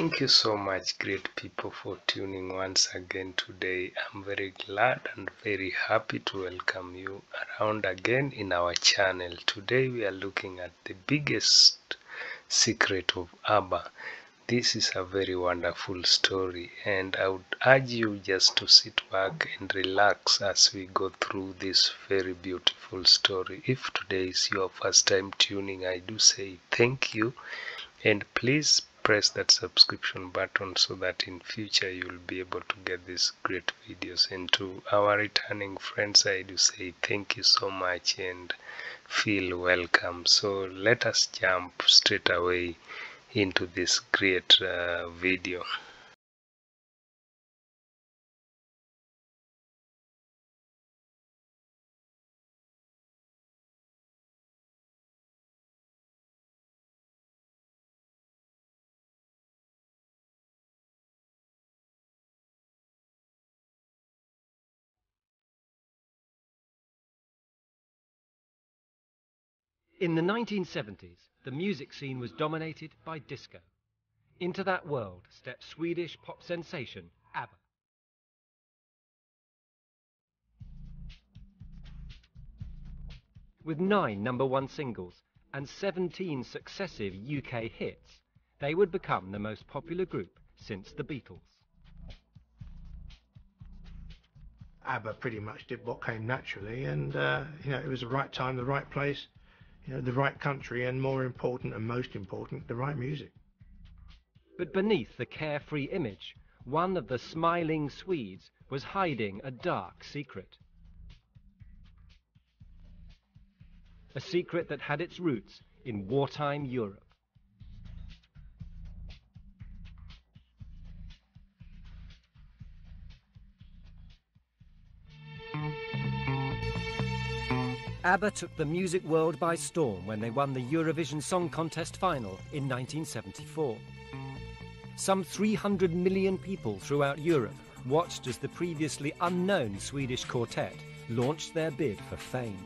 Thank you so much, great people, for tuning once again today. I'm very glad and very happy to welcome you around again in our channel. Today we are looking at the biggest secret of ABBA. This is a very wonderful story, and I would urge you just to sit back and relax as we go through this very beautiful story. If today is your first time tuning, I do say thank you, and please press that subscription button so that in future you'll be able to get these great videos. And to our returning friends i do say thank you so much and feel welcome. So let us jump straight away into this great uh, video In the 1970s, the music scene was dominated by disco. Into that world stepped Swedish pop sensation ABBA. With nine number one singles and 17 successive UK hits, they would become the most popular group since the Beatles. ABBA pretty much did what came naturally, and uh, you know it was the right time, the right place, you know, the right country, and more important and most important, the right music. But beneath the carefree image, one of the smiling Swedes was hiding a dark secret. A secret that had its roots in wartime Europe. ABBA took the music world by storm when they won the Eurovision Song Contest final in 1974. Some 300 million people throughout Europe watched as the previously unknown Swedish quartet launched their bid for fame.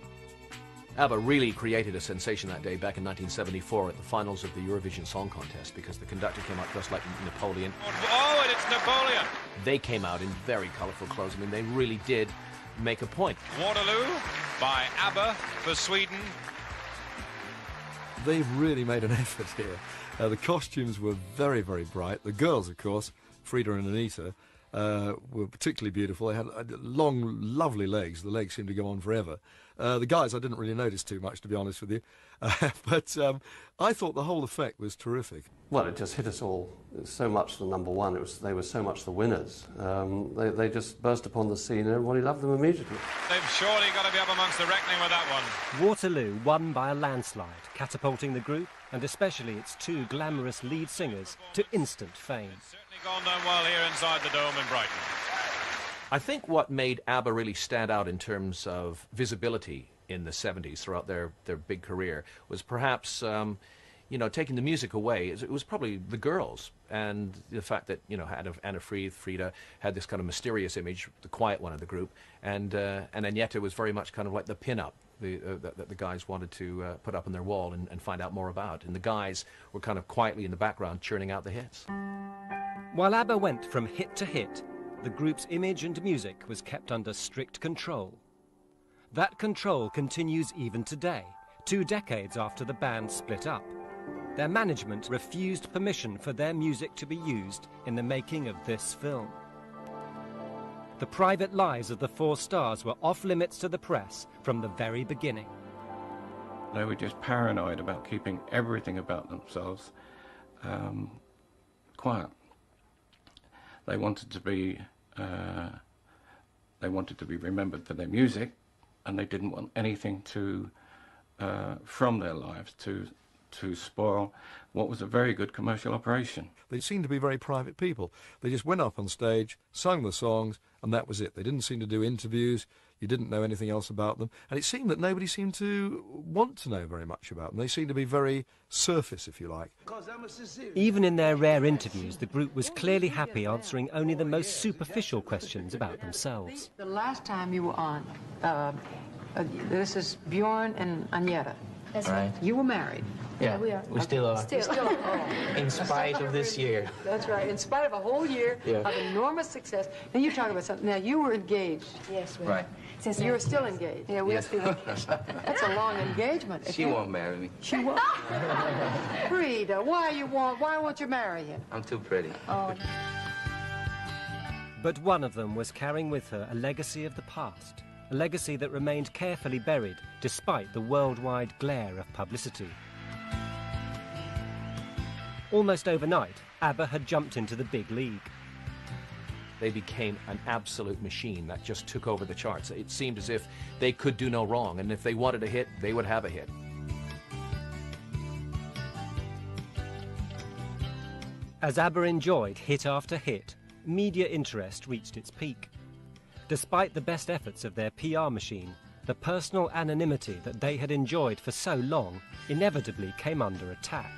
ABBA really created a sensation that day back in 1974 at the finals of the Eurovision Song Contest because the conductor came out dressed like Napoleon. Oh, and it's Napoleon! They came out in very colourful clothes. I mean, they really did make a point. Waterloo by ABBA for Sweden. They've really made an effort here. Uh, the costumes were very, very bright. The girls, of course, Frida and Anita, uh, were particularly beautiful. They had uh, long, lovely legs. The legs seemed to go on forever. Uh, the guys, I didn't really notice too much, to be honest with you. Uh, but um, I thought the whole effect was terrific. Well, it just hit us all so much the number one. It was, they were so much the winners. Um, they, they just burst upon the scene and everybody loved them immediately. They've surely got to be up amongst the reckoning with that one. Waterloo won by a landslide, catapulting the group, and especially its two glamorous lead singers, to instant fame. It's certainly gone down well here inside the dome in Brighton. I think what made ABBA really stand out in terms of visibility in the 70s throughout their, their big career was perhaps, um, you know, taking the music away. It was probably the girls and the fact that, you know, Anna, Anna Fried, Frida had this kind of mysterious image, the quiet one of the group, and, uh, and Agnetha was very much kind of like the pin-up the, uh, that, the guys wanted to uh, put up on their wall and, and find out more about. And the guys were kind of quietly in the background churning out the hits. While ABBA went from hit to hit, the group's image and music was kept under strict control. That control continues even today, two decades after the band split up. Their management refused permission for their music to be used in the making of this film. The private lives of the four stars were off limits to the press from the very beginning. They were just paranoid about keeping everything about themselves um, quiet. They wanted to be uh, they wanted to be remembered for their music, and they didn't want anything to uh, from their lives to to spoil what was a very good commercial operation. They seemed to be very private people. They just went up on stage, sung the songs, and that was it. They didn't seem to do interviews. You didn't know anything else about them. And it seemed that nobody seemed to want to know very much about them. They seemed to be very surface, if you like. Even in their rare interviews, the group was clearly happy answering only the most superficial questions about themselves. The last time you were on, uh, uh, this is Bjorn and Agnetha. That's right. You were married. Yeah, we are. We still are. Still. Still. In spite of this year. That's right. In spite of a whole year Yeah. of enormous success. Now you talk about something. Now you were engaged. Yes, we Right. Since You're still engaged. Yeah, we're Yes. still engaged. That's a long engagement. She you- won't marry me. She won't. Frida, why you want? Why won't you marry him? I'm too pretty. Oh. But one of them was carrying with her a legacy of the past, a legacy that remained carefully buried despite the worldwide glare of publicity. Almost overnight, ABBA had jumped into the big league. They became an absolute machine that just took over the charts. It seemed as if they could do no wrong, and if they wanted a hit, they would have a hit. As ABBA enjoyed hit after hit, media interest reached its peak. Despite the best efforts of their PR machine, the personal anonymity that they had enjoyed for so long inevitably came under attack.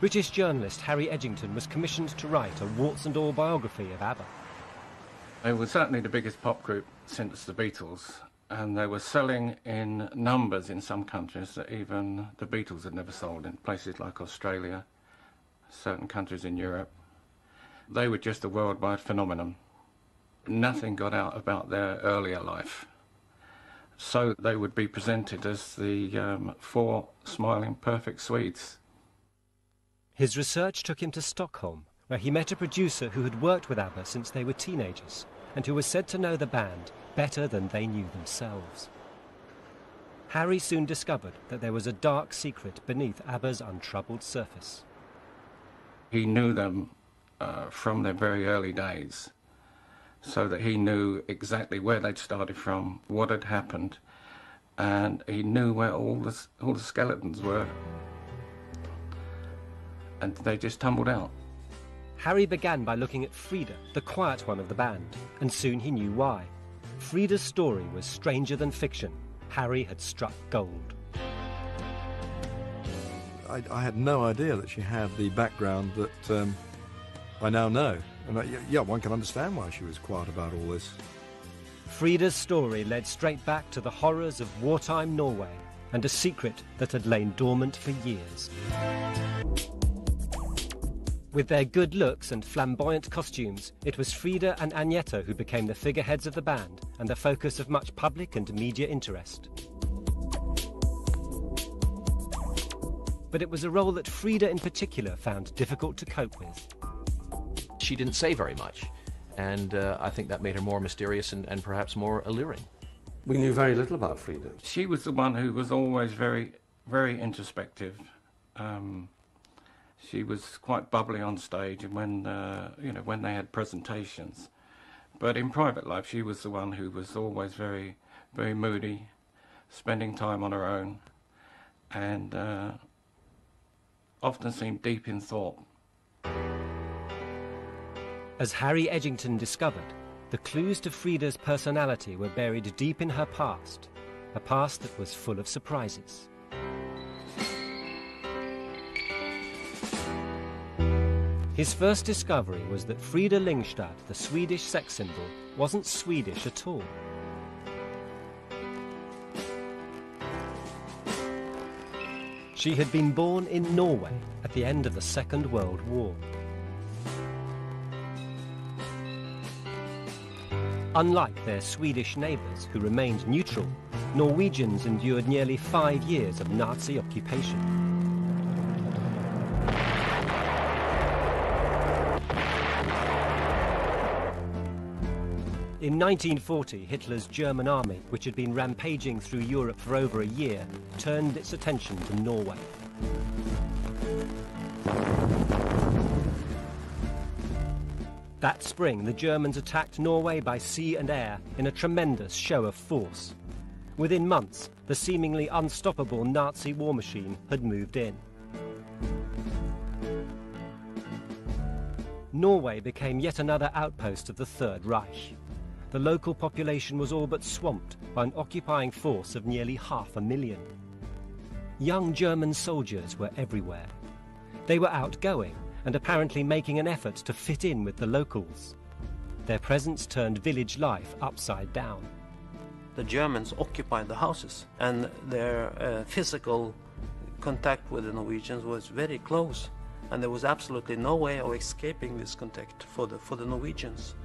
British journalist Harry Edgington was commissioned to write a warts and all biography of ABBA. They were certainly the biggest pop group since the Beatles, and they were selling in numbers in some countries that even the Beatles had never sold in places like Australia, certain countries in Europe. They were just a worldwide phenomenon. Nothing got out about their earlier life. So they would be presented as the um, four smiling, perfect Swedes. His research took him to Stockholm, where he met a producer who had worked with ABBA since they were teenagers and who was said to know the band better than they knew themselves. Harry soon discovered that there was a dark secret beneath ABBA's untroubled surface. He knew them uh, from their very early days, so that he knew exactly where they'd started from, what had happened, and he knew where all the all the skeletons were, and they just tumbled out. Harry began by looking at Frida, the quiet one of the band, and soon he knew why. Frida's story was stranger than fiction. Harry had struck gold. I, I had no idea that she had the background that um, I now know. And I, yeah, one can understand why she was quiet about all this. Frida's story led straight back to the horrors of wartime Norway and a secret that had lain dormant for years. With their good looks and flamboyant costumes, it was Frida and Agneta who became the figureheads of the band and the focus of much public and media interest. But it was a role that Frida in particular found difficult to cope with. She didn't say very much, and uh, I think that made her more mysterious and, and perhaps more alluring. We knew very little about Frida. She was the one who was always very, very introspective. Um, she was quite bubbly on stage, and when uh, you know when they had presentations. But in private life, she was the one who was always very, very moody, spending time on her own, and uh, often seemed deep in thought. As Harry Edgington discovered, the clues to Frida's personality were buried deep in her past, a past that was full of surprises. His first discovery was that Frida Lyngstad, the Swedish sex symbol, wasn't Swedish at all. She had been born in Norway at the end of the Second World War. Unlike their Swedish neighbours, who remained neutral, Norwegians endured nearly five years of Nazi occupation. In 1940, Hitler's German army, which had been rampaging through Europe for over a year, turned its attention to Norway. That spring, the Germans attacked Norway by sea and air in a tremendous show of force. Within months, the seemingly unstoppable Nazi war machine had moved in. Norway became yet another outpost of the Third Reich. The local population was all but swamped by an occupying force of nearly half a million. Young German soldiers were everywhere. They were outgoing and apparently making an effort to fit in with the locals. Their presence turned village life upside down. The Germans occupied the houses, and their uh, physical contact with the Norwegians was very close, and there was absolutely no way of escaping this contact for the, for the Norwegians.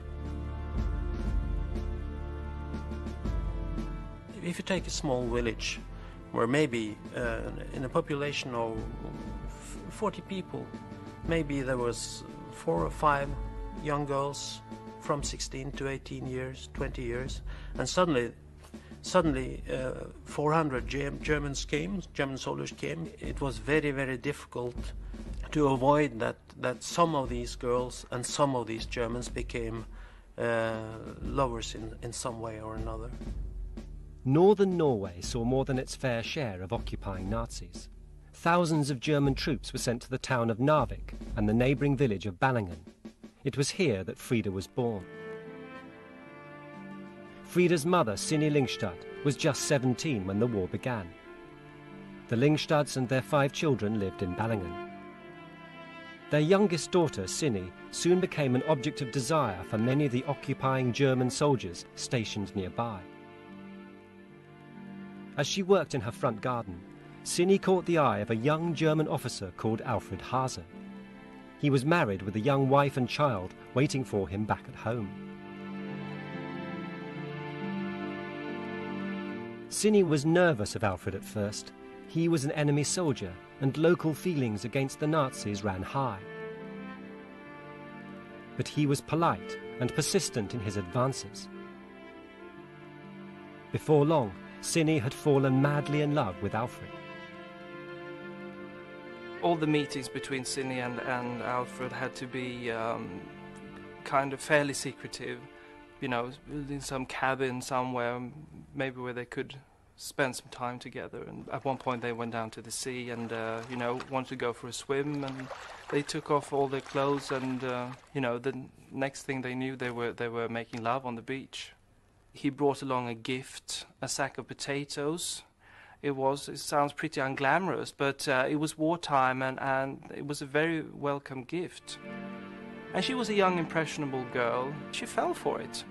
If you take a small village where maybe uh, in a population of 40 people, maybe there was four or five young girls from 16 to 18 years, 20 years, and suddenly, suddenly, uh, 400 Germans came, German soldiers came. It was very, very difficult to avoid that that some of these girls and some of these Germans became uh, lovers in, in some way or another. Northern Norway saw more than its fair share of occupying Nazis. Thousands of German troops were sent to the town of Narvik and the neighbouring village of Ballangen. It was here that Frida was born. Frida's mother, Synni Lyngstad, was just 17 when the war began. The Lyngstads and their five children lived in Ballangen. Their youngest daughter, Synni, soon became an object of desire for many of the occupying German soldiers stationed nearby. As she worked in her front garden, Synni caught the eye of a young German officer called Alfred Haase. He was married with a young wife and child waiting for him back at home. Synni was nervous of Alfred at first. He was an enemy soldier, and local feelings against the Nazis ran high. But he was polite and persistent in his advances. Before long, Synni had fallen madly in love with Alfred all the meetings between Synni and, and Alfred had to be um, kind of fairly secretive. You know, in some cabin somewhere, maybe where they could spend some time together. And at one point, they went down to the sea and, uh, you know, wanted to go for a swim. And they took off all their clothes, and, uh, you know, the next thing they knew, they were they were making love on the beach. He brought along a gift, a sack of potatoes it was. It sounds pretty unglamorous, but uh, it was wartime and, and it was a very welcome gift. And she was a young, impressionable girl. She fell for it.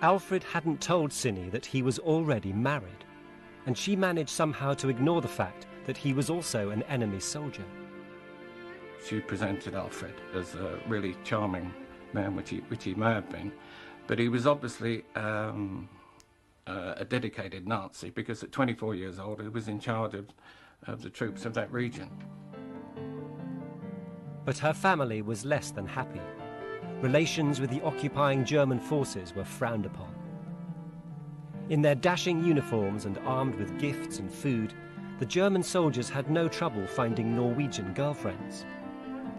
Alfred hadn't told Synni that he was already married, and she managed somehow to ignore the fact that he was also an enemy soldier. She presented Alfred as a really charming man, which he, which he may have been, but he was obviously um, uh, a dedicated Nazi because at 24 years old he was in charge of, of the troops of that region. But her family was less than happy. Relations with the occupying German forces were frowned upon. In their dashing uniforms and armed with gifts and food, the German soldiers had no trouble finding Norwegian girlfriends.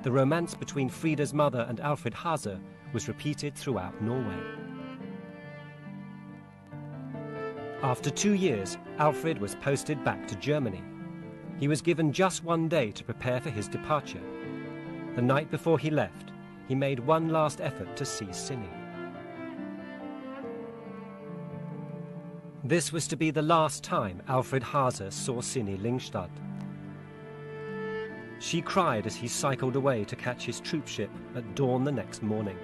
The romance between Frida's mother and Alfred Haase was repeated throughout Norway. After two years, Alfred was posted back to Germany. He was given just one day to prepare for his departure. The night before he left, he made one last effort to see Synni. This was to be the last time Alfred Haase saw Synni Lyngstad. She cried as he cycled away to catch his troopship at dawn the next morning.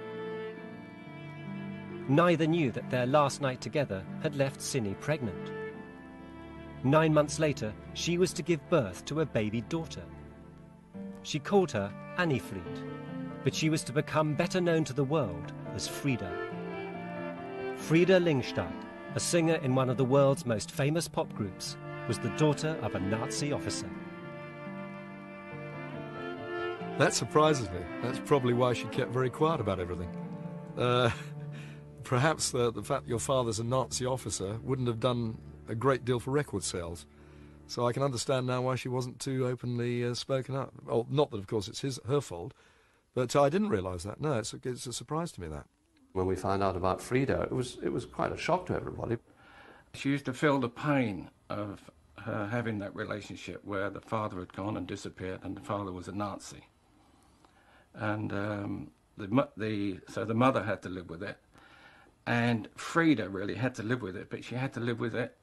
Neither knew that their last night together had left Synni pregnant. Nine months later, she was to give birth to a baby daughter. She called her Annifrid, but she was to become better known to the world as Frida. Frida Lyngstad, a singer in one of the world's most famous pop groups, was the daughter of a Nazi officer. That surprises me. That's probably why she kept very quiet about everything. Uh, perhaps the, the fact that your father's a Nazi officer wouldn't have done a great deal for record sales. So I can understand now why she wasn't too openly uh, spoken up. Well, not that, of course, it's his her fault, but I didn't realise that. No, it's a, it's a surprise to me that. When we found out about Frida, it was it was quite a shock to everybody. She used to feel the pain of her having that relationship where the father had gone and disappeared, and the father was a Nazi. And um, the the so the mother had to live with it, and Frida really had to live with it, but she had to live with it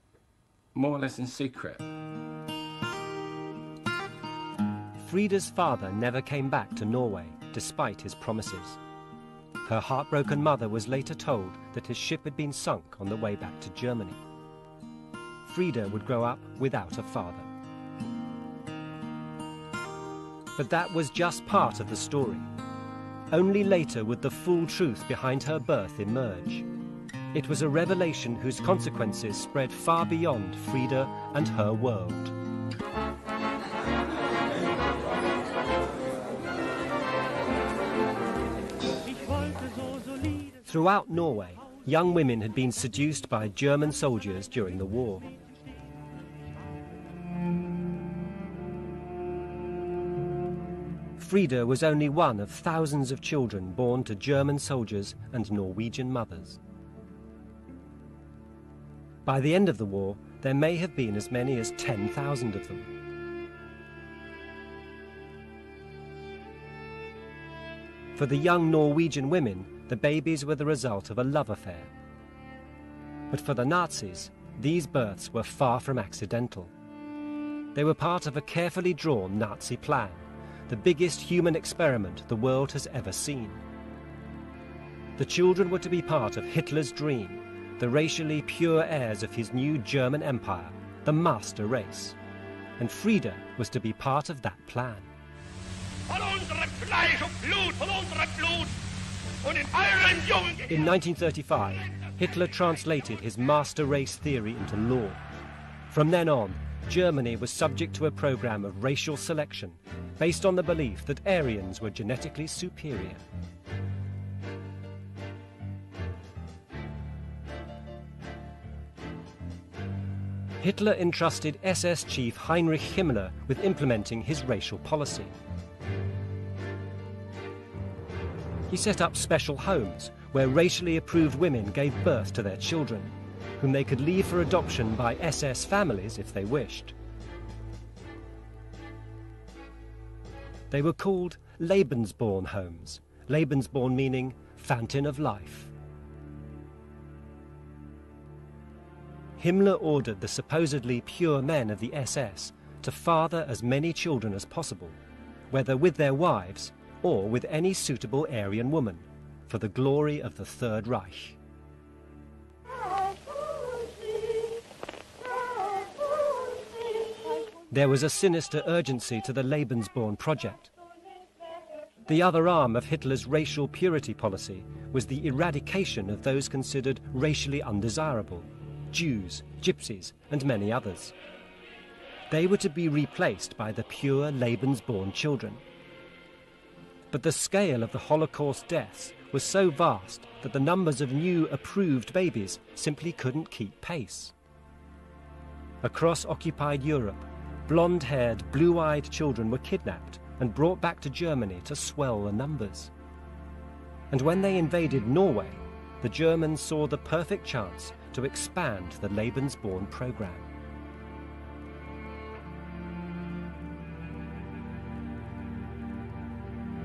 more or less in secret. Frida's father never came back to Norway, despite his promises. Her heartbroken mother was later told that his ship had been sunk on the way back to Germany. Frida would grow up without a father. But that was just part of the story. Only later would the full truth behind her birth emerge. It was a revelation whose consequences spread far beyond Frida and her world. Throughout Norway, young women had been seduced by German soldiers during the war. Frida was only one of thousands of children born to German soldiers and Norwegian mothers. By the end of the war, there may have been as many as 10,000 of them. For the young Norwegian women, the babies were the result of a love affair. But for the Nazis, these births were far from accidental. They were part of a carefully drawn Nazi plan the biggest human experiment the world has ever seen. The children were to be part of Hitler's dream, the racially pure heirs of his new German empire, the master race. And Frida was to be part of that plan. In 1935, Hitler translated his master race theory into law. From then on, Germany was subject to a program of racial selection based on the belief that Aryans were genetically superior. Hitler entrusted SS chief Heinrich Himmler with implementing his racial policy. He set up special homes where racially approved women gave birth to their children whom they could leave for adoption by SS families if they wished. They were called Lebensborn homes, Lebensborn meaning fountain of life. Himmler ordered the supposedly pure men of the SS to father as many children as possible, whether with their wives or with any suitable Aryan woman, for the glory of the Third Reich. There was a sinister urgency to the Lebensborn project. The other arm of Hitler's racial purity policy was the eradication of those considered racially undesirable Jews, Gypsies, and many others. They were to be replaced by the pure Lebensborn children. But the scale of the Holocaust deaths was so vast that the numbers of new approved babies simply couldn't keep pace. Across occupied Europe, blonde haired, blue eyed children were kidnapped and brought back to Germany to swell the numbers. And when they invaded Norway, the Germans saw the perfect chance to expand the Lebensborn program.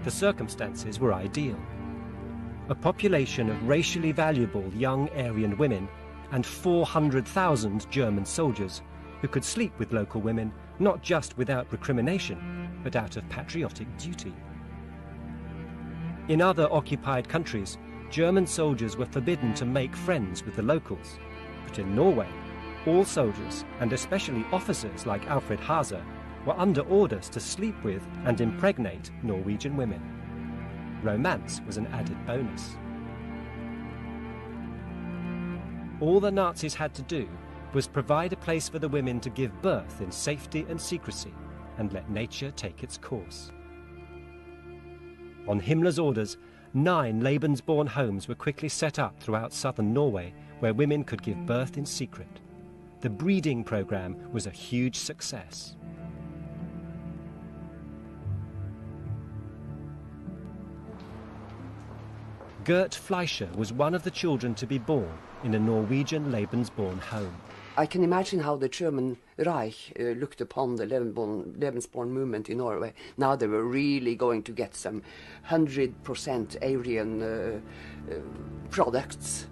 The circumstances were ideal. A population of racially valuable young Aryan women and 400,000 German soldiers who could sleep with local women not just without recrimination, but out of patriotic duty. In other occupied countries, German soldiers were forbidden to make friends with the locals. But in Norway, all soldiers, and especially officers like Alfred Haase, were under orders to sleep with and impregnate Norwegian women. Romance was an added bonus. All the Nazis had to do was provide a place for the women to give birth in safety and secrecy and let nature take its course. On Himmler's orders, nine Lebensborn homes were quickly set up throughout southern Norway where women could give birth in secret. The breeding program was a huge success. Gerd Fleischer was one of the children to be born in a Norwegian Lebensborn home. I can imagine how the German Reich uh, looked upon the Lebensborn, Lebensborn movement in Norway. Now they were really going to get some 100% Aryan uh, uh, products.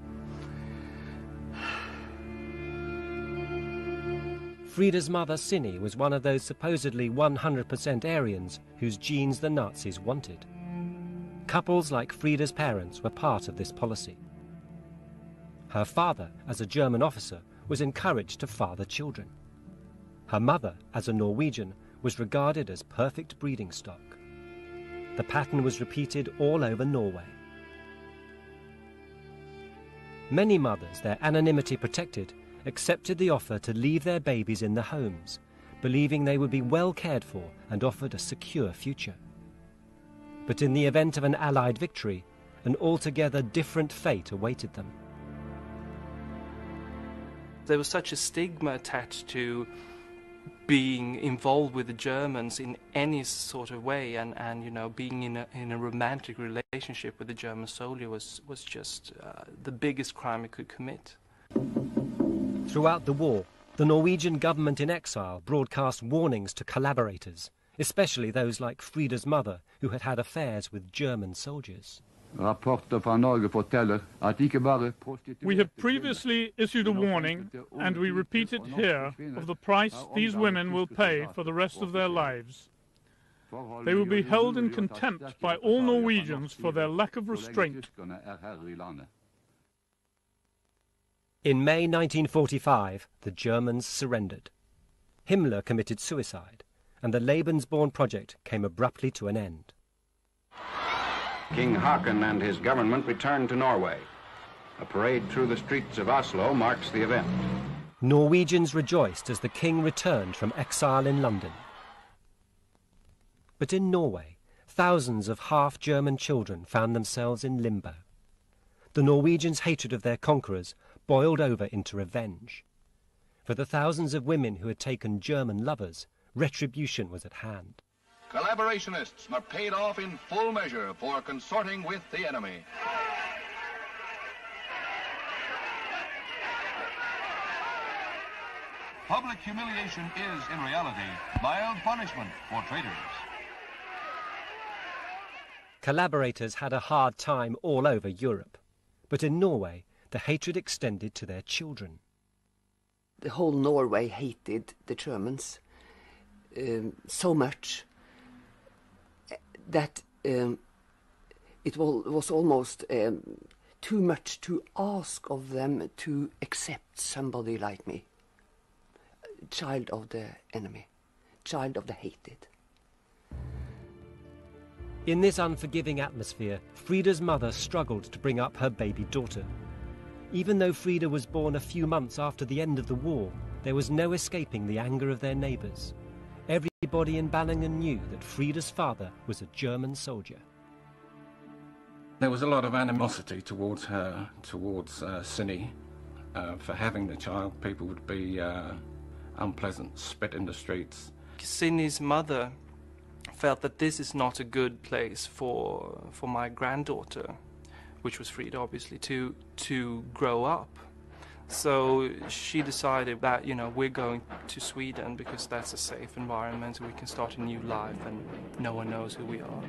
Frida's mother, Synni, was one of those supposedly 100% Aryans whose genes the Nazis wanted. Couples like Frida's parents were part of this policy. Her father, as a German officer, was encouraged to father children. Her mother, as a Norwegian, was regarded as perfect breeding stock. the pattern was repeated all over Norway. Many mothers, their anonymity protected, accepted the offer to leave their babies in the homes, believing they would be well cared for and offered a secure future. But in the event of an Allied victory, an altogether different fate awaited them. There was such a stigma attached to being involved with the Germans in any sort of way, and, and you know, being in a, in a romantic relationship with a German soldier was, was just uh, the biggest crime he could commit. Throughout the war, the Norwegian government in exile broadcast warnings to collaborators, especially those like Frida's mother, who had had affairs with German soldiers. We have previously issued a warning, and we repeat it here, of the price these women will pay for the rest of their lives. They will be held in contempt by all Norwegians for their lack of restraint. In May 1945, the Germans surrendered. Himmler committed suicide, and the Lebensborn project came abruptly to an end. King Haakon and his government returned to Norway. A parade through the streets of Oslo marks the event. Norwegians rejoiced as the king returned from exile in London. But in Norway, thousands of half German children found themselves in limbo. The Norwegians' hatred of their conquerors boiled over into revenge. For the thousands of women who had taken German lovers, retribution was at hand. Collaborationists are paid off in full measure for consorting with the enemy. Public humiliation is, in reality, mild punishment for traitors. Collaborators had a hard time all over Europe, but in Norway, the hatred extended to their children. The whole Norway hated the Germans um, so much that um, it was almost um, too much to ask of them to accept somebody like me, child of the enemy, child of the hated. In this unforgiving atmosphere, Frida's mother struggled to bring up her baby daughter. Even though Frida was born a few months after the end of the war, there was no escaping the anger of their neighbours. Everybody in Ballangen knew that Frida's father was a German soldier. There was a lot of animosity towards her, towards uh, Cindy, uh, for having the child. People would be uh, unpleasant, spit in the streets. Cindy's mother felt that this is not a good place for for my granddaughter which was Frida, obviously, to to grow up. So she decided that you know we're going to Sweden because that's a safe environment. We can start a new life, and no one knows who we are.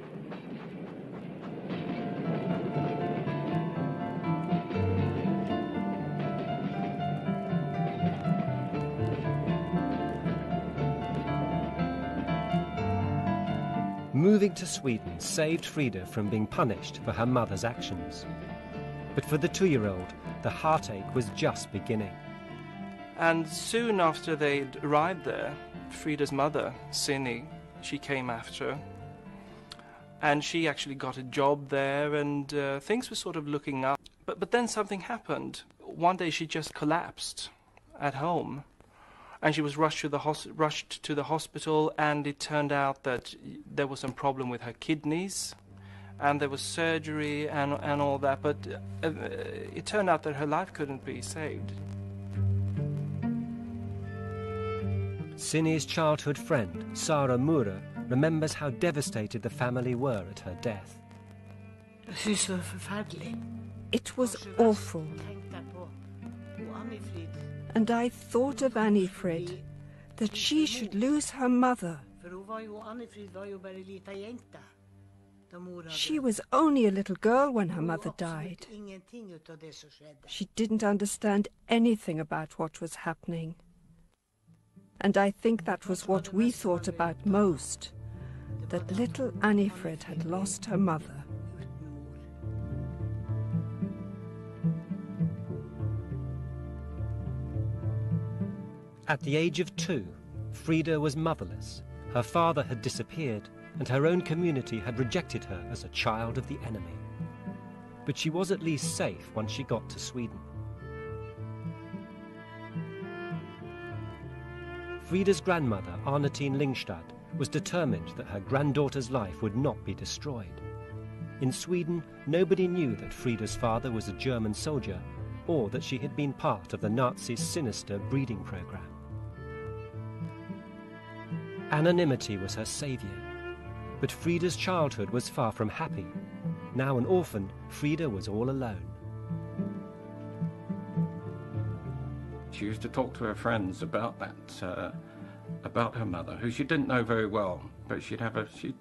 Moving to Sweden saved Frida from being punished for her mother's actions. But for the two-year-old, the heartache was just beginning. And soon after they'd arrived there, Frida's mother, Cindy, she came after. And she actually got a job there, and uh, things were sort of looking up. But, but then something happened. One day she just collapsed at home and she was rushed to the rushed to the hospital, and it turned out that there was some problem with her kidneys, and there was surgery and and all that. But uh, it turned out that her life couldn't be saved. Cindy's childhood friend, Sara Mura, remembers how devastated the family were at her death. It was awful and I thought of Annifrid, that she should lose her mother. She was only a little girl when her mother died. She didn't understand anything about what was happening. And I think that was what we thought about most, that little Annifrid had lost her mother. At the age of two, Frida was motherless. Her father had disappeared, and her own community had rejected her as a child of the enemy. But she was at least safe once she got to Sweden. Frida's grandmother, Arnetine Lyngstad, was determined that her granddaughter's life would not be destroyed. In Sweden, nobody knew that Frida's father was a German soldier or that she had been part of the Nazis' sinister breeding program. Anonymity was her savior. But Frida's childhood was far from happy. Now an orphan, Frida was all alone. She used to talk to her friends about that, uh, about her mother, who she didn't know very well. But she'd have a, she'd,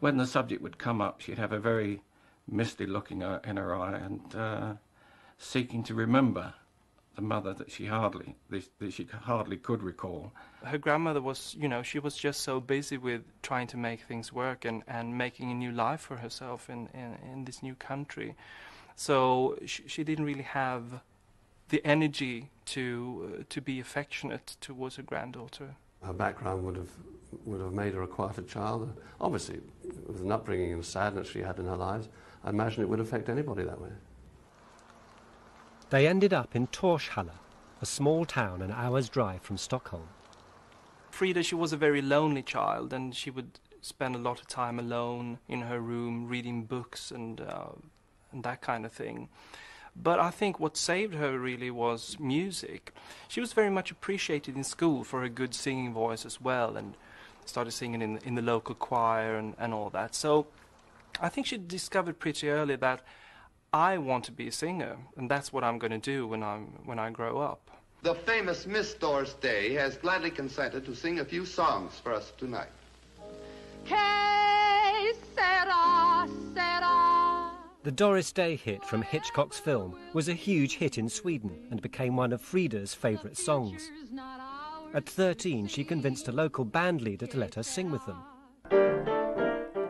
when the subject would come up, she'd have a very misty look in her, in her eye and uh, seeking to remember the mother that she hardly that she hardly could recall. Her grandmother was, you know, she was just so busy with trying to make things work and, and making a new life for herself in, in, in this new country. So she, she didn't really have the energy to uh, to be affectionate towards her granddaughter. Her background would have would have made her a quieter child. Obviously, with an upbringing and sadness she had in her lives, I imagine it would affect anybody that way. They ended up in Torshälla, a small town an hour's drive from Stockholm. Frida, she was a very lonely child, and she would spend a lot of time alone in her room reading books and, uh, and that kind of thing. But I think what saved her really was music. She was very much appreciated in school for her good singing voice as well, and started singing in, in the local choir and, and all that. So I think she discovered pretty early that I want to be a singer, and that's what I'm going to do when I'm when I grow up. The famous Miss Doris Day has gladly consented to sing a few songs for us tonight. The Doris Day hit from Hitchcock's film was a huge hit in Sweden and became one of Frida's favourite songs. At 13, she convinced a local band leader to let her sing with them.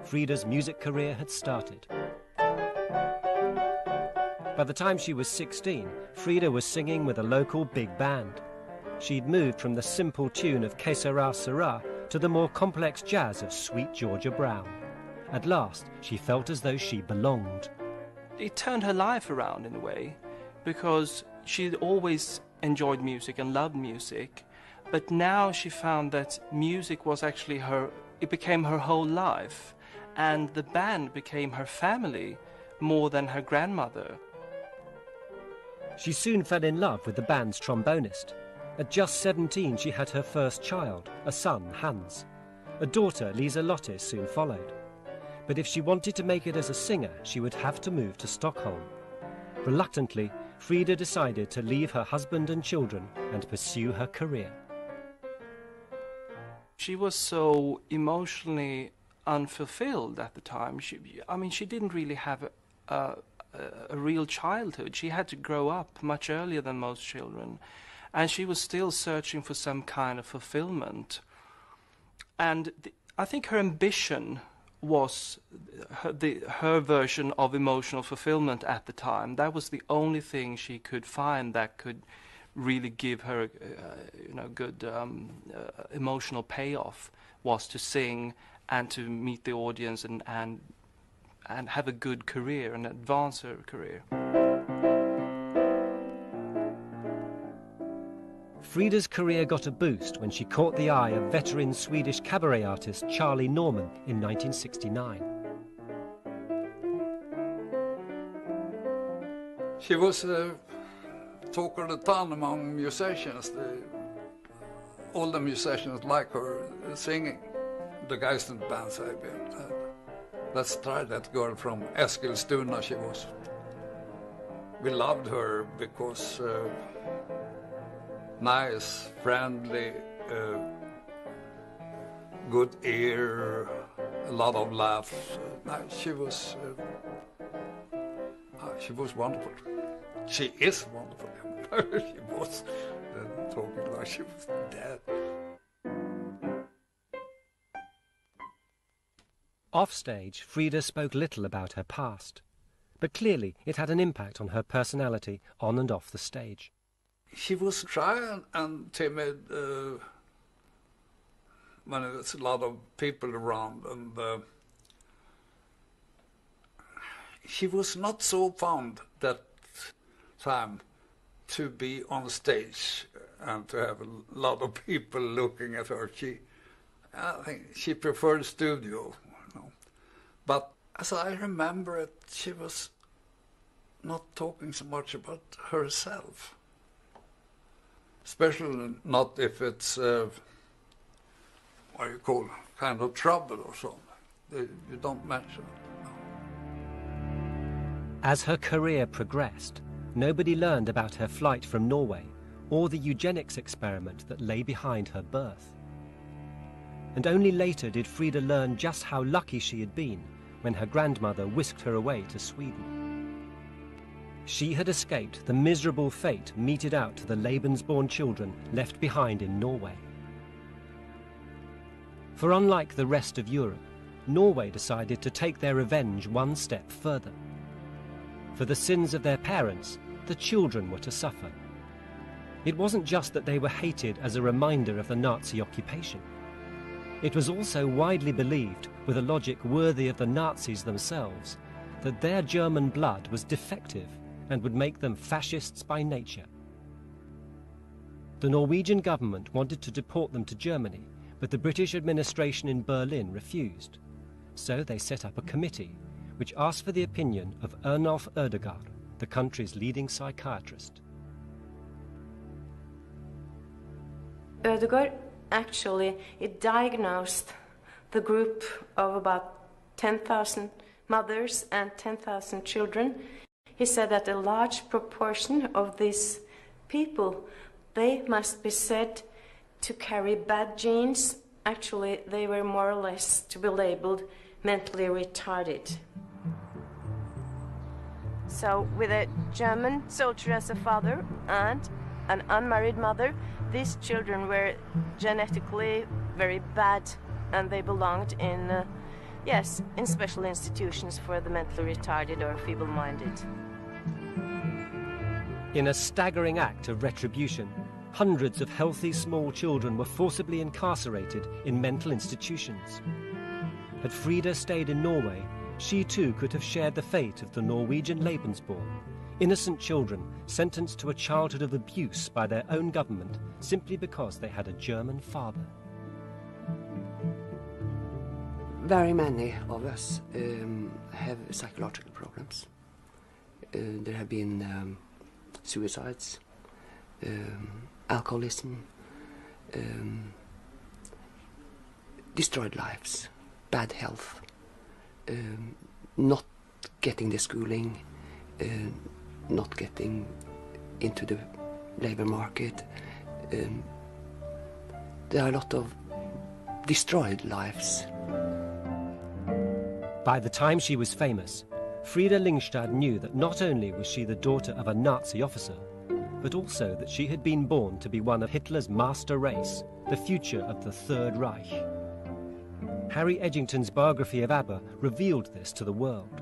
Frida's music career had started. By the time she was 16, Frida was singing with a local big band. She'd moved from the simple tune of Que Sera to the more complex jazz of Sweet Georgia Brown. At last, she felt as though she belonged. It turned her life around in a way, because she'd always enjoyed music and loved music, but now she found that music was actually her, it became her whole life, and the band became her family more than her grandmother. She soon fell in love with the band's trombonist. At just 17, she had her first child, a son, Hans. A daughter, Lise-Lotte, soon followed. But if she wanted to make it as a singer, she would have to move to Stockholm. Reluctantly, Frida decided to leave her husband and children and pursue her career. She was so emotionally unfulfilled at the time. She, I mean, she didn't really have a, a, a, real childhood. She had to grow up much earlier than most children, and she was still searching for some kind of fulfillment. And the, I think her ambition was her, the, her version of emotional fulfillment at the time. That was the only thing she could find that could really give her, uh, you know, good um, uh, emotional payoff was to sing and to meet the audience and, and and have a good career and advance her career. Frida's career got a boost when she caught the eye of veteran Swedish cabaret artist Charlie Norman in 1969. She was a talk of the town among musicians. The, all the musicians like her singing. The guys in the band say, Let's try that girl from Eskilstuna she was. We loved her because uh, nice, friendly, uh, good ear, a lot of laughs. Uh, she was uh, uh, she was wonderful. She is wonderful. she was uh, talking like she was dead. Offstage, Frida spoke little about her past, but clearly it had an impact on her personality on and off the stage. She was shy and, timid, uh, when there's a lot of people around, and uh, she was not so fond that time to be on stage and to have a lot of people looking at her. She, I think, she preferred studio. You know. But as I remember it, she was not talking so much about herself. Especially not if it's uh, what you call kind of trouble or something. You don't mention it. As her career progressed, nobody learned about her flight from Norway or the eugenics experiment that lay behind her birth. And only later did Frida learn just how lucky she had been when her grandmother whisked her away to Sweden. She had escaped the miserable fate meted out to the Lebensborn children left behind in Norway. For unlike the rest of Europe, Norway decided to take their revenge one step further. For the sins of their parents, the children were to suffer. It wasn't just that they were hated as a reminder of the Nazi occupation. It was also widely believed, with a logic worthy of the Nazis themselves, that their German blood was defective and would make them fascists by nature. The Norwegian government wanted to deport them to Germany, but the British administration in Berlin refused. So they set up a committee which asked for the opinion of Ernolf Oedegaard, the country's leading psychiatrist. Oedegaard actually it diagnosed the group of about 10,000 mothers and 10,000 children. He said that a large proportion of these people, they must be said to carry bad genes. Actually, they were more or less to be labeled mentally retarded. So, with a German soldier as a father and an unmarried mother, these children were genetically very bad and they belonged in, uh, yes, in special institutions for the mentally retarded or feeble minded. In a staggering act of retribution, hundreds of healthy small children were forcibly incarcerated in mental institutions. Had Frida stayed in Norway, she too could have shared the fate of the Norwegian Lebensborn, innocent children sentenced to a childhood of abuse by their own government simply because they had a German father. Very many of us um, have psychological problems. Uh, there have been um, suicides, um, alcoholism, um, destroyed lives, bad health, um, not getting the schooling, uh, not getting into the labor market. Um, there are a lot of destroyed lives. By the time she was famous, Frida Lyngstad knew that not only was she the daughter of a Nazi officer, but also that she had been born to be one of Hitler's master race, the future of the Third Reich. Harry Edgington's biography of ABBA revealed this to the world.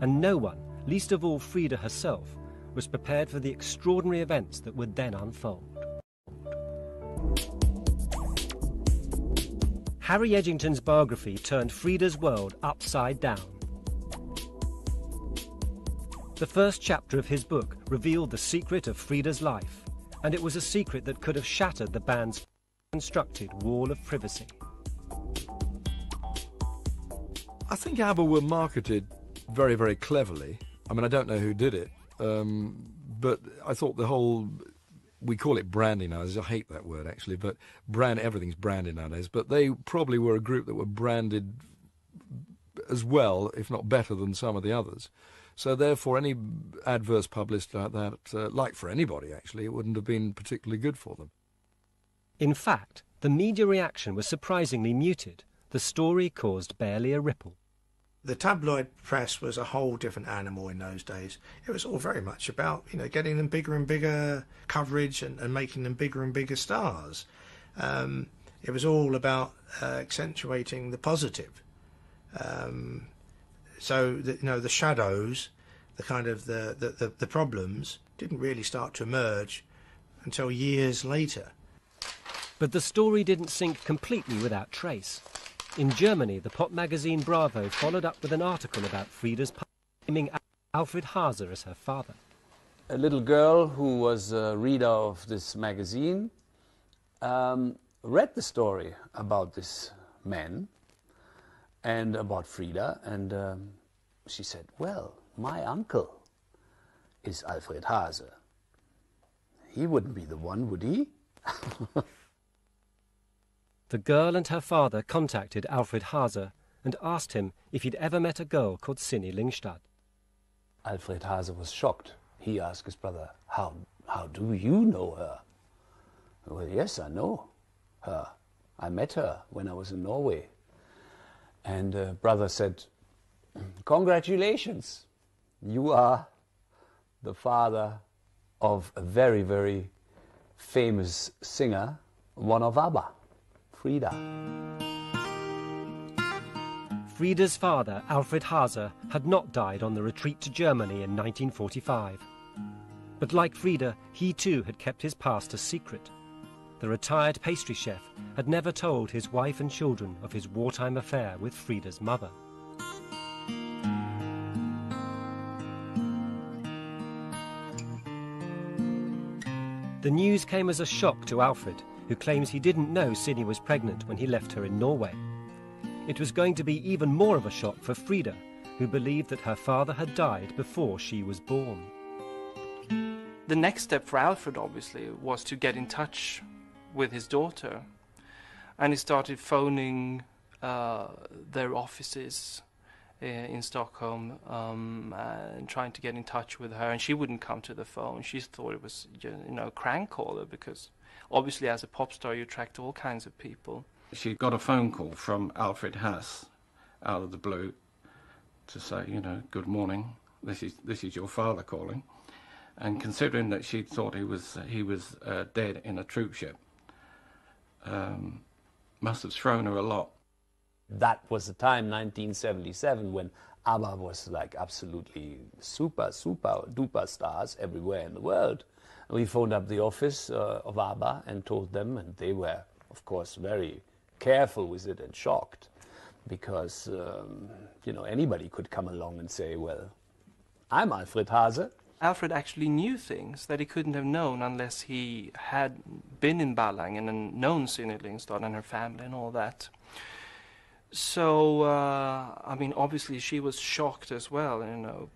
And no one, least of all Frida herself, was prepared for the extraordinary events that would then unfold. Harry Edgington's biography turned Frida's world upside down. The first chapter of his book revealed the secret of Frida's life, and it was a secret that could have shattered the band's constructed wall of privacy. I think ABBA were marketed very, very cleverly. I mean, I don't know who did it, um, but I thought the whole we call it branding nowadays. I hate that word actually, but brand everything's branded nowadays. But they probably were a group that were branded as well, if not better than some of the others. So therefore, any adverse publicity like that, uh, like for anybody actually, it wouldn't have been particularly good for them. In fact, the media reaction was surprisingly muted. The story caused barely a ripple. The tabloid press was a whole different animal in those days. It was all very much about, you know, getting them bigger and bigger coverage and, and making them bigger and bigger stars. Um, it was all about uh, accentuating the positive. Um, so the, you know the shadows, the kind of the, the, the, the problems didn't really start to emerge until years later. But the story didn't sink completely without trace. In Germany, the pop magazine Bravo followed up with an article about Frida's naming Alfred Haase as her father. A little girl who was a reader of this magazine um, read the story about this man and about Frida, and um, she said, Well, my uncle is Alfred Haase. He wouldn't be the one, would he? the girl and her father contacted Alfred Haase and asked him if he'd ever met a girl called Synni Lyngstad. Alfred Haase was shocked. He asked his brother, How, how do you know her? Well, yes, I know her. I met her when I was in Norway. And uh, brother said, Congratulations, you are the father of a very, very famous singer, one of ABBA, Frida. Frida's father, Alfred Haase, had not died on the retreat to Germany in 1945. But like Frida, he too had kept his past a secret. The retired pastry chef had never told his wife and children of his wartime affair with Frida's mother. The news came as a shock to Alfred, who claims he didn't know Synni was pregnant when he left her in Norway. It was going to be even more of a shock for Frida, who believed that her father had died before she was born. The next step for Alfred, obviously, was to get in touch with his daughter. And he started phoning uh, their offices uh, in Stockholm um, and trying to get in touch with her. And she wouldn't come to the phone. She thought it was, you know, a crank caller because obviously as a pop star you attract all kinds of people. She got a phone call from Alfred Haase out of the blue to say, you know, good morning. This is this is your father calling. And considering that she thought he was he was uh, dead in a troop ship, um, must have thrown her a lot. That was the time, 1977, when ABBA was like absolutely super, super duper stars everywhere in the world. We phoned up the office uh, of ABBA and told them, and they were, of course, very careful with it and shocked because, um, you know, anybody could come along and say, well, I'm Alfred Haase. Alfred actually knew things that he couldn't have known unless he had been in Ballangen and known Synni Lyngstad and her family and all that. So, uh, I mean, obviously she was shocked as well, you know.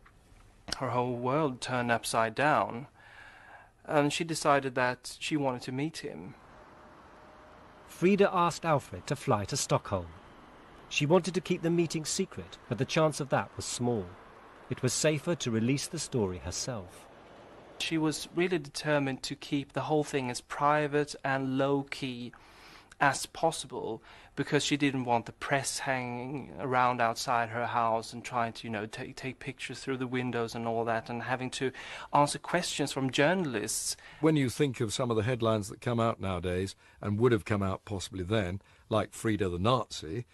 Her whole world turned upside down. And she decided that she wanted to meet him. Frida asked Alfred to fly to Stockholm. She wanted to keep the meeting secret, but the chance of that was small it was safer to release the story herself. She was really determined to keep the whole thing as private and low key as possible because she didn't want the press hanging around outside her house and trying to, you know, take take pictures through the windows and all that and having to answer questions from journalists. When you think of some of the headlines that come out nowadays and would have come out possibly then, like Frida the Nazi,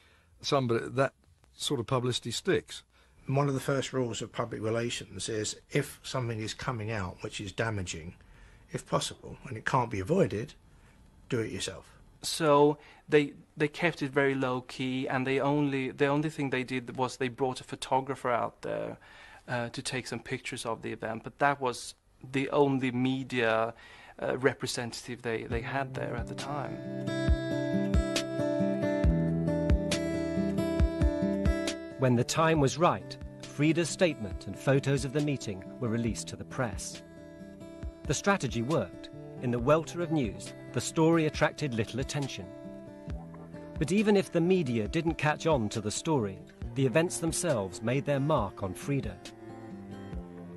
somebody that sort of publicity sticks one of the first rules of public relations is if something is coming out which is damaging, if possible, and it can't be avoided, do it yourself. So they they kept it very low key, and they only the only thing they did was they brought a photographer out there uh, to take some pictures of the event. But that was the only media uh, representative they, they had there at the time. When the time was right, Frida's statement and photos of the meeting were released to the press. The strategy worked. In the welter of news, the story attracted little attention. But even if the media didn't catch on to the story, the events themselves made their mark on Frida.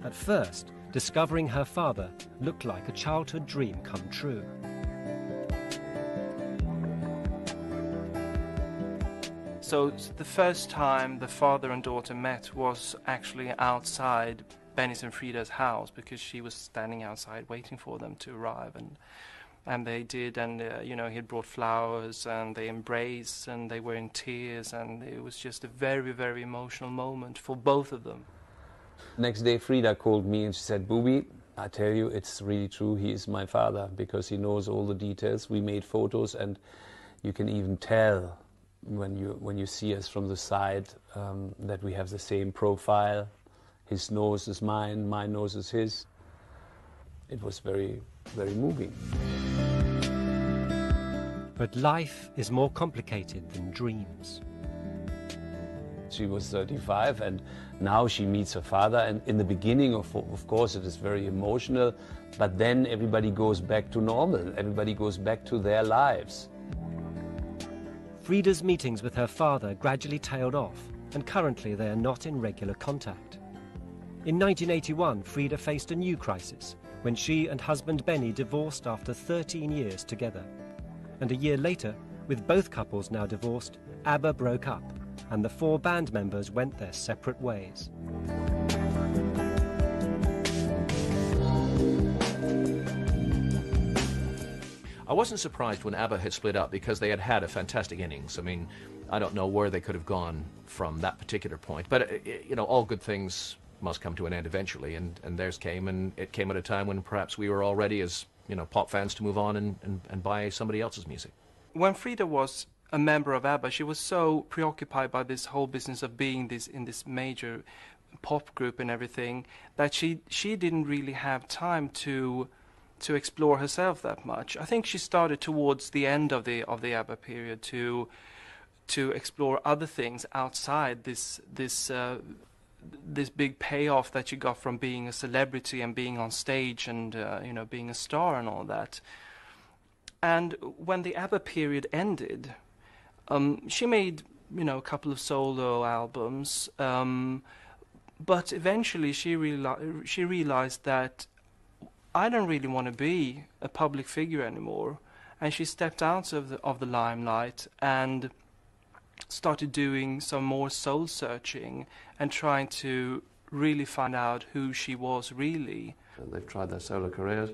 At first, discovering her father looked like a childhood dream come true. So the first time the father and daughter met was actually outside Benny's and Frida's house because she was standing outside waiting for them to arrive and and they did and uh, you know he had brought flowers and they embraced and they were in tears and it was just a very very emotional moment for both of them next day frida called me and she said booby I tell you, it's really true. He is my father because he knows all the details. We made photos, and you can even tell when you when you see us from the side um, that we have the same profile. His nose is mine, my nose is his. It was very, very moving. But life is more complicated than dreams. She was 35 and now she meets her father and in the beginning of, of course it is very emotional but then everybody goes back to normal. Everybody goes back to their lives. Frida's meetings with her father gradually tailed off and currently they are not in regular contact. In 1981 Frida faced a new crisis when she and husband Benny divorced after 13 years together and a year later, with both couples now divorced, ABBA broke up, and the four band members went their separate ways. I wasn't surprised when ABBA had split up because they had had a fantastic innings. I mean, I don't know where they could have gone from that particular point, but uh, you know, all good things must come to an end eventually, and, and theirs came, and it came at a time when perhaps we were already as you know pop fans to move on and, and, and buy somebody else's music. When Frida was a member of ABBA, she was so preoccupied by this whole business of being this in this major pop group and everything that she she didn't really have time to to explore herself that much. I think she started towards the end of the of the ABBA period to to explore other things outside this this uh, this big payoff that you got from being a celebrity and being on stage and uh, you know being a star and all that. And when the ABBA period ended, um, she made you know a couple of solo albums, um, but eventually she reali- she realized that I don't really want to be a public figure anymore, and she stepped out of the of the limelight and started doing some more soul searching and trying to really find out who she was really. And they've tried their solo careers.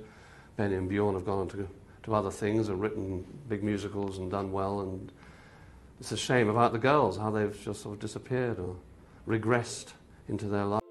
Benny and Bjorn have gone on to, to other things and written big musicals and done well. And it's a shame about the girls, how they've just sort of disappeared or regressed into their life.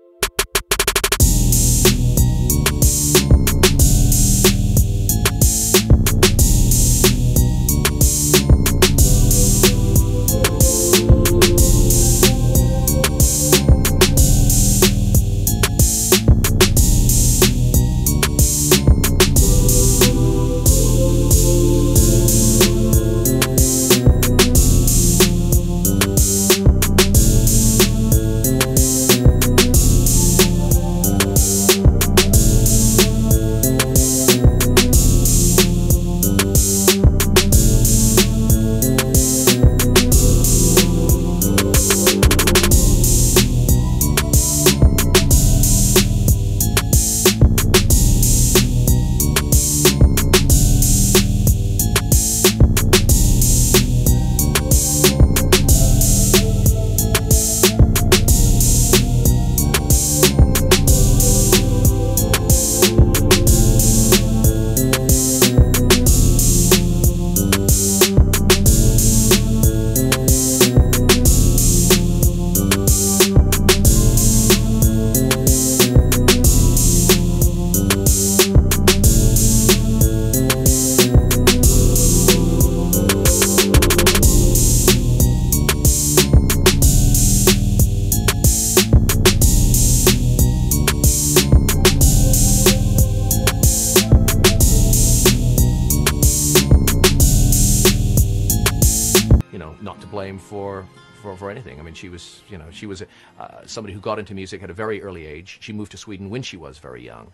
She was, you know, she was uh, somebody who got into music at a very early age. She moved to Sweden when she was very young.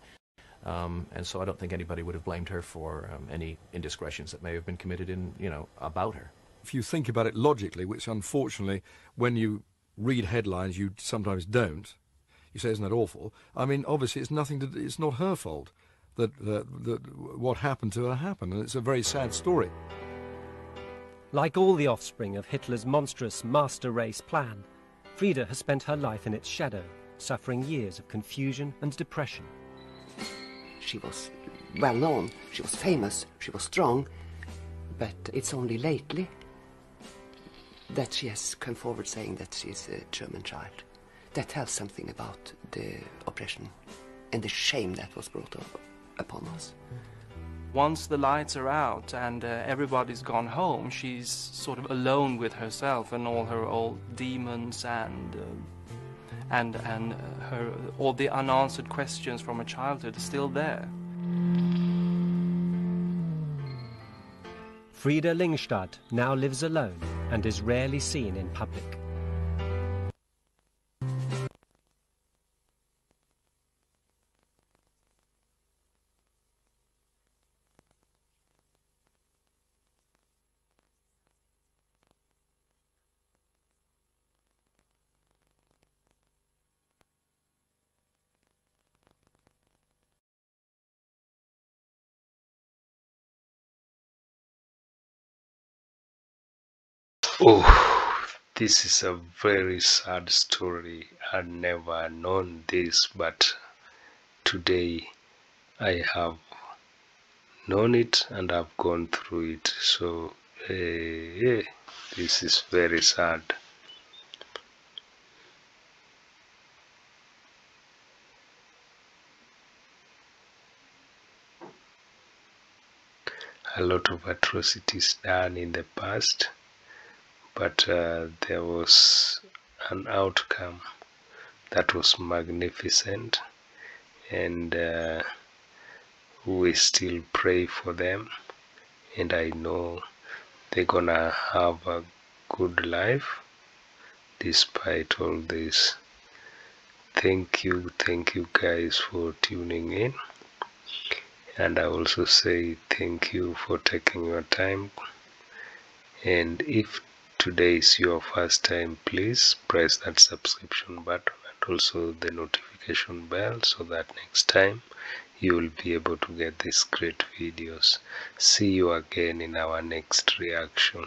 Um, and so I don't think anybody would have blamed her for um, any indiscretions that may have been committed in, you know, about her. If you think about it logically, which unfortunately, when you read headlines, you sometimes don't, you say, isn't that awful? I mean, obviously, it's nothing to, it's not her fault that, uh, that what happened to her happened, and it's a very sad story. Like all the offspring of Hitler's monstrous master race plan, Frida has spent her life in its shadow, suffering years of confusion and depression. She was well known, she was famous, she was strong, but it's only lately that she has come forward saying that she's a German child. That tells something about the oppression and the shame that was brought up upon us. Once the lights are out and uh, everybody's gone home, she's sort of alone with herself and all her old demons and uh, and and uh, her all the unanswered questions from her childhood are still there. Frida Lyngstad now lives alone and is rarely seen in public. Oh, this is a very sad story. I'd never known this, but today I have known it and I've gone through it. So, uh, yeah, this is very sad. A lot of atrocities done in the past but uh, there was an outcome that was magnificent and uh, we still pray for them and i know they're gonna have a good life despite all this. Thank you thank you guys for tuning in. And i also say thank you for taking your time. And if today is your first time please press that subscription button and also the notification bell so that next time you will be able to get these great videos. See you again in our next reaction